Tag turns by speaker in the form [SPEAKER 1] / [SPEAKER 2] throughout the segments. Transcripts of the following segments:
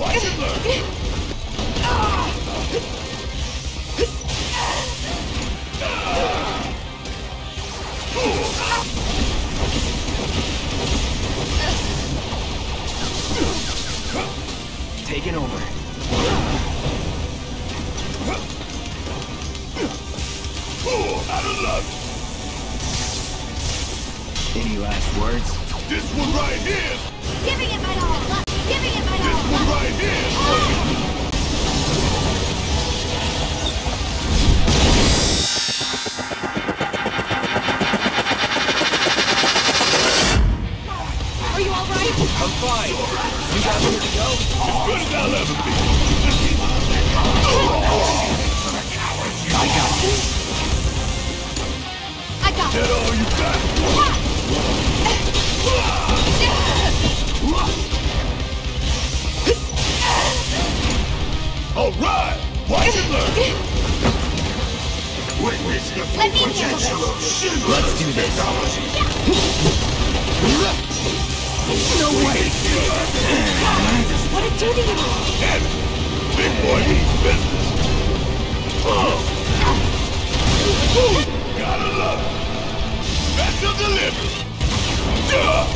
[SPEAKER 1] Watch.
[SPEAKER 2] Taking over.
[SPEAKER 1] Out of luck.
[SPEAKER 2] Any last words?
[SPEAKER 1] This one right here.
[SPEAKER 3] Giving it my
[SPEAKER 1] business. Oh. Gotta love it. Special delivery. Duh.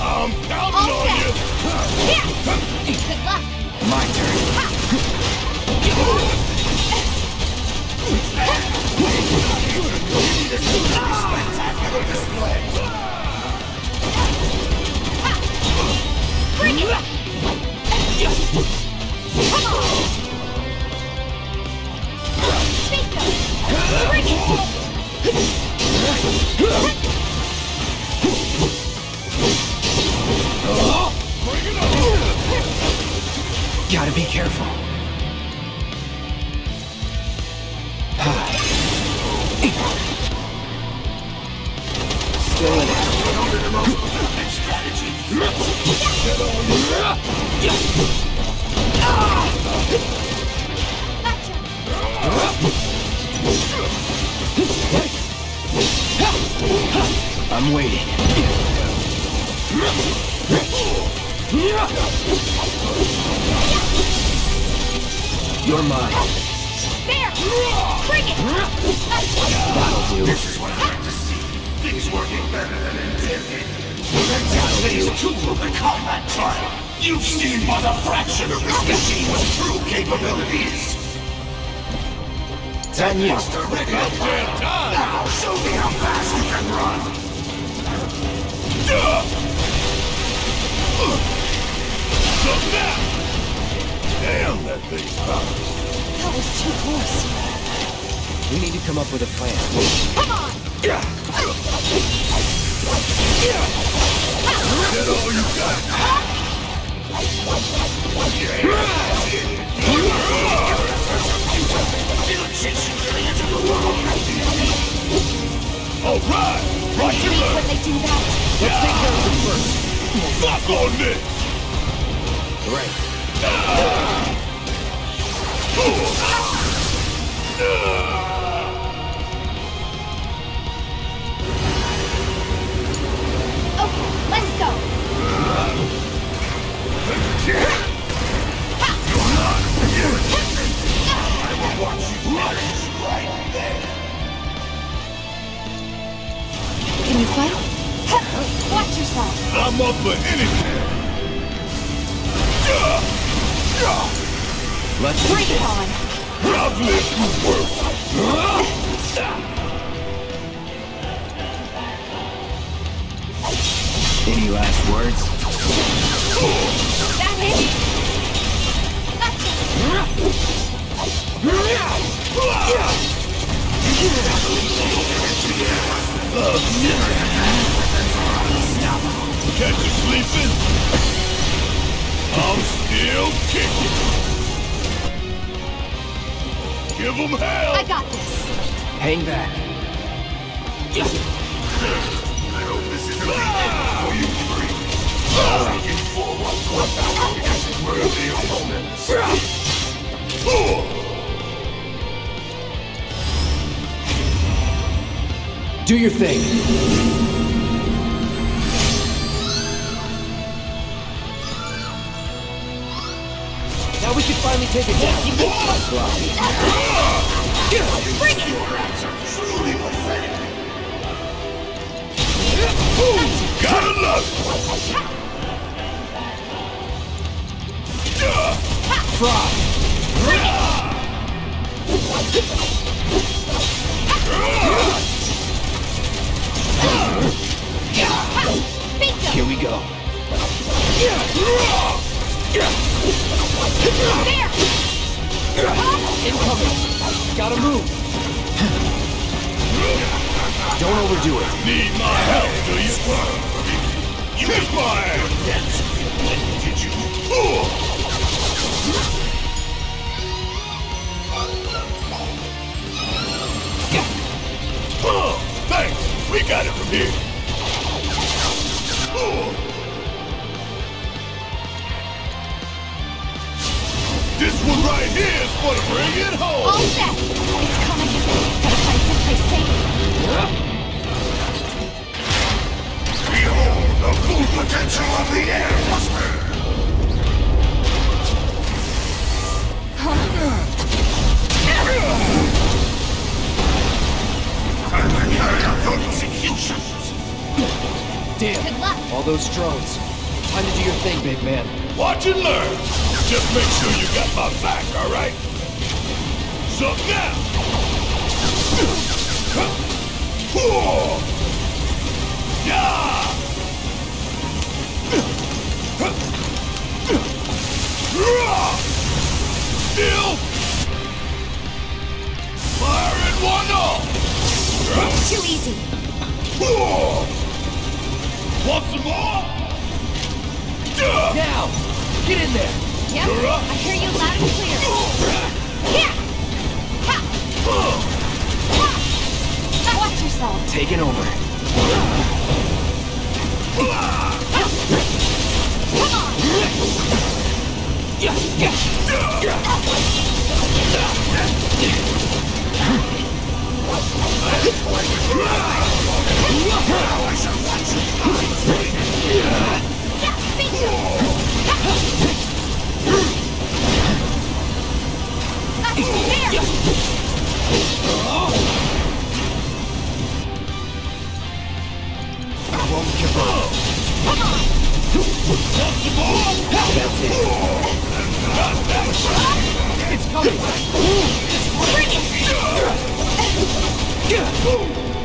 [SPEAKER 1] I'm counting
[SPEAKER 3] All
[SPEAKER 1] on
[SPEAKER 3] set.
[SPEAKER 1] you.
[SPEAKER 3] Yeah. Good luck.
[SPEAKER 2] My turn. Gotta be careful. Still in it. I'm waiting. You're mine.
[SPEAKER 3] There. Bring it.
[SPEAKER 2] That'll do.
[SPEAKER 4] This is what I like to see. Things working better than intended. Phase two of the combat trial. You've seen but a fraction of this machine's true capabilities.
[SPEAKER 2] Ten years.
[SPEAKER 4] Buster ready.
[SPEAKER 1] Damn time.
[SPEAKER 4] Now show me how fast you can run.
[SPEAKER 1] Duh. So now. Damn, that thing's powerful.
[SPEAKER 3] That was too close.
[SPEAKER 2] We need to come up with a plan.
[SPEAKER 3] Come on.
[SPEAKER 1] That all you got?
[SPEAKER 4] It'll chase you to the edge of the world.
[SPEAKER 1] All right. Watch and
[SPEAKER 3] Hate when they do that.
[SPEAKER 2] Let's take care of it first.
[SPEAKER 1] Fuck on this.
[SPEAKER 2] Right.
[SPEAKER 3] Okay,
[SPEAKER 1] up for anything.
[SPEAKER 2] Let's
[SPEAKER 3] Bring it on.
[SPEAKER 1] I've lived through worse.
[SPEAKER 2] Any last words?
[SPEAKER 3] That it?
[SPEAKER 1] Catch you sleeping? I'm still kicking. Give them hell.
[SPEAKER 3] I got this.
[SPEAKER 2] Hang back.
[SPEAKER 4] I hope this isn't the end for you three. Looking forward to a battle against worthy opponents.
[SPEAKER 2] Do your thing. Take it down.
[SPEAKER 3] Bring it!
[SPEAKER 4] Truly pathetic.
[SPEAKER 1] Gotta love it.
[SPEAKER 2] Gotta move. Don't overdo it.
[SPEAKER 1] Need my help, do you? You kiss my ass.
[SPEAKER 4] Did you?
[SPEAKER 1] Thanks. We got it from here. This one right here is for to bring it
[SPEAKER 3] All
[SPEAKER 1] home.
[SPEAKER 3] set! It's coming! Gotta find someplace safe.
[SPEAKER 4] Behold the full potential of the air buster. Time to carry out your executions.
[SPEAKER 2] Damn.
[SPEAKER 3] Good luck!
[SPEAKER 2] All those drones. Time to do your thing, big man.
[SPEAKER 1] Watch and learn. Just make sure you got my back, all right? So now. Yeah. Still. Fire in one off.
[SPEAKER 3] Too easy!
[SPEAKER 1] Want some more?
[SPEAKER 2] Now! Get in there!
[SPEAKER 3] Yep. I hear you loud and clear. Yeah! Ha! Ha! Watch yourself!
[SPEAKER 2] Taking over.
[SPEAKER 3] Come on! Yeah!
[SPEAKER 2] That's it. It's coming!
[SPEAKER 3] Bring it!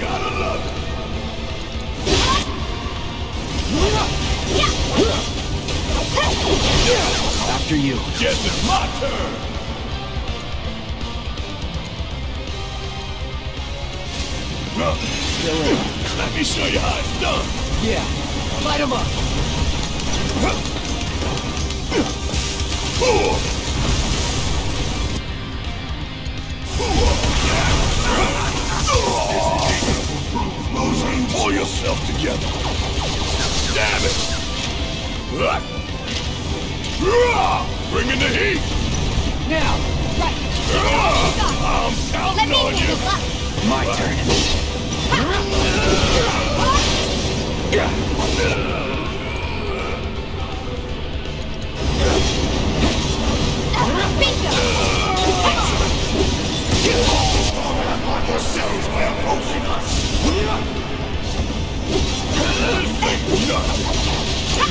[SPEAKER 1] Gotta love
[SPEAKER 2] After you.
[SPEAKER 1] It's my turn. Huh.
[SPEAKER 2] Still in.
[SPEAKER 1] Let me show you how it's done.
[SPEAKER 2] Yeah. Light him up.
[SPEAKER 1] Pull yourself together. Damn it! Bring in the heat!
[SPEAKER 2] Now!
[SPEAKER 3] Right!
[SPEAKER 1] I'm counting
[SPEAKER 3] me
[SPEAKER 1] on you!
[SPEAKER 2] My turn.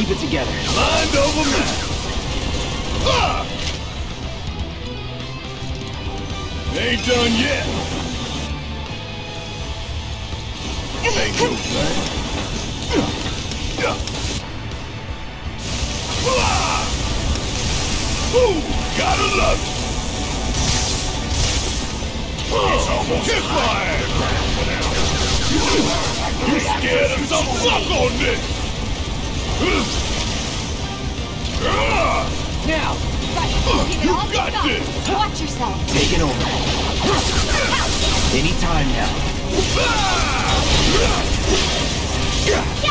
[SPEAKER 2] Keep it together.
[SPEAKER 1] Mind over. Ah! Ain't done yet. Ain't no plan. Ooh, gotta love it. It's almost Kiss my ass. You scared of some suck on this? Ah!
[SPEAKER 2] Now!
[SPEAKER 3] Right!
[SPEAKER 1] You got
[SPEAKER 3] got!
[SPEAKER 1] this.
[SPEAKER 3] Watch yourself!
[SPEAKER 2] Taking over. Anytime now.
[SPEAKER 3] Yeah!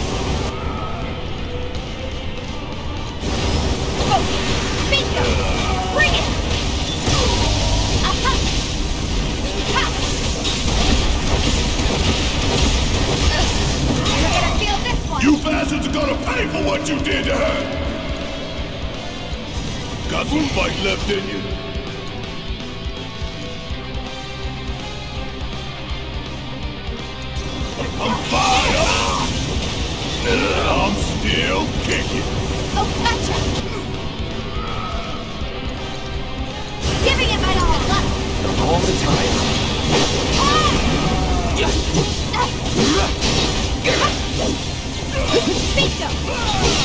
[SPEAKER 1] Got some left in you? I'm fired up! I'm still kicking.
[SPEAKER 3] Oh, gotcha! Giving it my all!
[SPEAKER 2] All the time. Ah! Bingo!